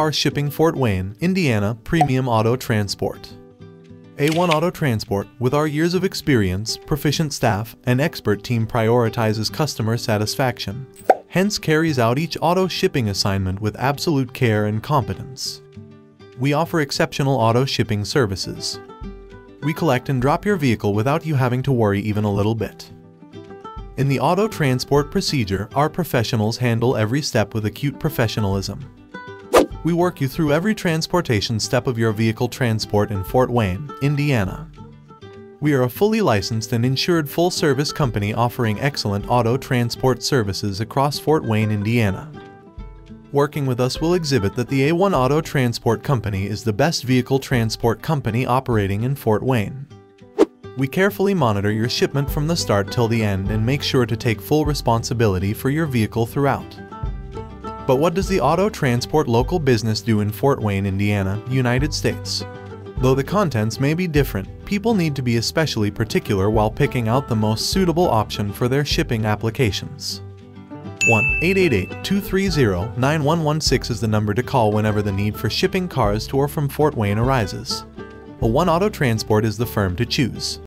Car Shipping Fort Wayne, Indiana Premium Auto Transport. A1 Auto Transport, with our years of experience, proficient staff, and expert team prioritizes customer satisfaction. Hence carries out each auto shipping assignment with absolute care and competence. We offer exceptional auto shipping services. We collect and drop your vehicle without you having to worry even a little bit. In the auto transport procedure, our professionals handle every step with acute professionalism. We work you through every transportation step of your vehicle transport in Fort Wayne, Indiana. We are a fully licensed and insured full-service company offering excellent auto transport services across Fort Wayne, Indiana. Working with us will exhibit that the A1 Auto Transport Company is the best vehicle transport company operating in Fort Wayne. We carefully monitor your shipment from the start till the end and make sure to take full responsibility for your vehicle throughout. But what does the auto transport local business do in Fort Wayne, Indiana, United States? Though the contents may be different, people need to be especially particular while picking out the most suitable option for their shipping applications. 1-888-230-9116 is the number to call whenever the need for shipping cars to or from Fort Wayne arises. A One Auto Transport is the firm to choose.